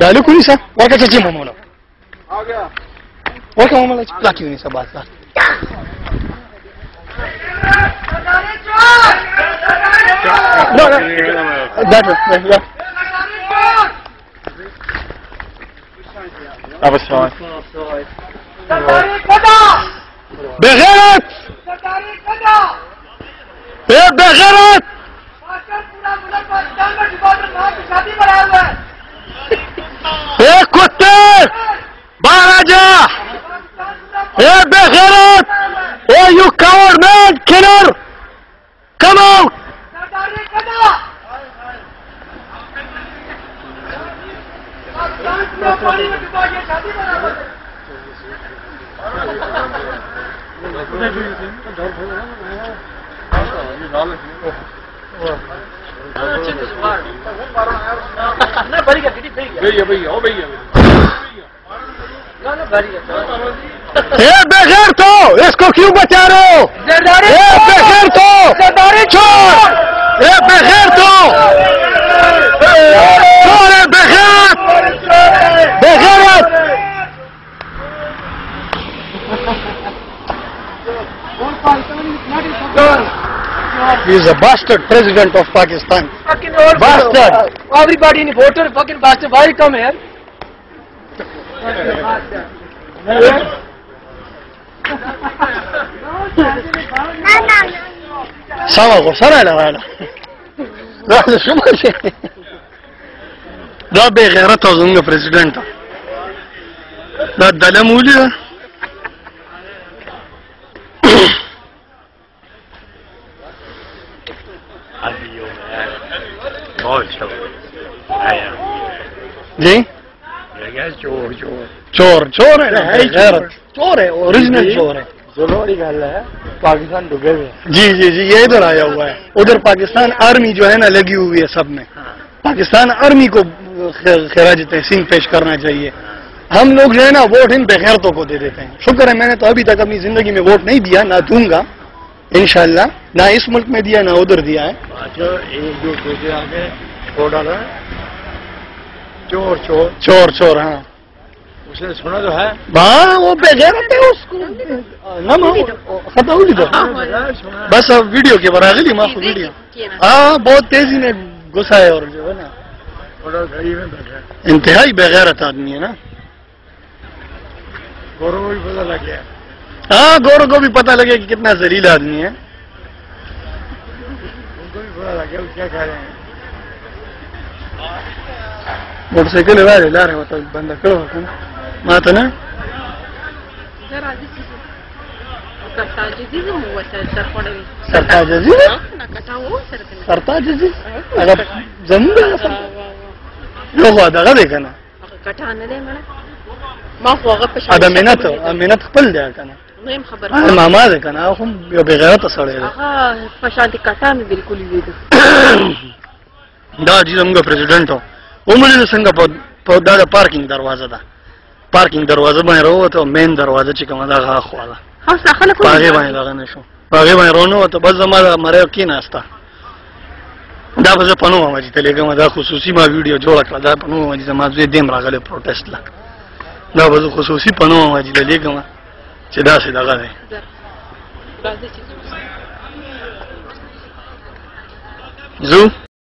دا لکو نیسا ورکا چچی مامولا ورکا مامولا چی لاکی نیسا بات لاکی No, no. That one, yeah. That was fine. بغیرت اے Get out! All you coward man, killer! Come out! না বাড়ি গেছে বাড়ি গেছে বাড়ি গেছে বাড়ি গেছে না না বাড়ি গেছে اے بغیر تو اس کو کیوں بچا رہے ہو اے بغیر تو چھوڑ اے بغیر تو چھوڑ اے بغیر بغیرت He is a bastard president of Pakistan. Bastard. Everybody in voter fucking bastard. Why you come here? سما غصنا لا لا لا شو ما شيء. دا به غیرت أو زموږ پرزیدنت جور جور. جور جی چور جور. چور غیرت چور ہے اوریجنل چور ہے۔ پاکستان ڈوبے ہوئے جی جی جی یہ ادھر آیا ہوا ہے۔ ادھر پاکستان آرمی جو ہے نا لگی ہوئی ہے سب میں۔ پاکستان آرمی کو خراج تحسین پیش کرنا چاہیے۔ ہم لوگ جو ہے نا ووٹ ان بغیرتوں کو دے دیتے ہیں۔ شکر ہے میں نے تو ابھی تک اپنی زندگی میں ووٹ نہیں دیا نہ دوں گا۔ انشاءاللہ نہ اس ملک میں دیا نہ ادھر دیا ہے۔ ایک دو دوسرے آگے چھوڑ ڈالا۔ چور چور۔ چور چور ہاں۔ اس نے سنا تو ہے۔ ہاں وہ بغیرت ہے اس کو۔ نہ ماں- خطا ہوئی تو۔ بس اب ویڈیو کے برابر لی معاف ویڈیو۔ ہاں بہت تیزی میں گھسا ہے اور جو ہے نا۔ انتہائی بغیرت آدمی ہے نا۔ گورو کو بھی پتا لگ گیا۔ ہاں گورو کو بھی پتا لگے کہ کتنا زہریلا آدمی ہے۔ موٹر سائیکل لا رہے بندہ کرو ما ته نه سرتاجزي سرتاجزي هغه زموږ یو خو دغه دی که نه؟ ما خو هغه په دا منت منت خپل دی کنه نیم خبر. ماما ده کنه هغه هم یو بې غیرته سړی دی. هغه په شانتي کټا مې بالکل ویده دا چې زموږ پرزیدنټ و. ومنل څنګه؟ په دا د پارکینګ دروازه ده. پارکینګ دروازه باندې راوته مین دروازه چې کومه ده هغه خوا ده. هاوس خلک پاغه باندې دغه نشو پاغه باندې رونو ته بس زما د مړیو کې ناستا دا به زه پنو ما چې تلګم دا خصوصي ما ویډیو جوړ کړل دا پنو ما چې زما زوی دیم راغله پروتست لا دا به زه خصوصي پنو ما چې تلګم چې دا څه دغه دی. زو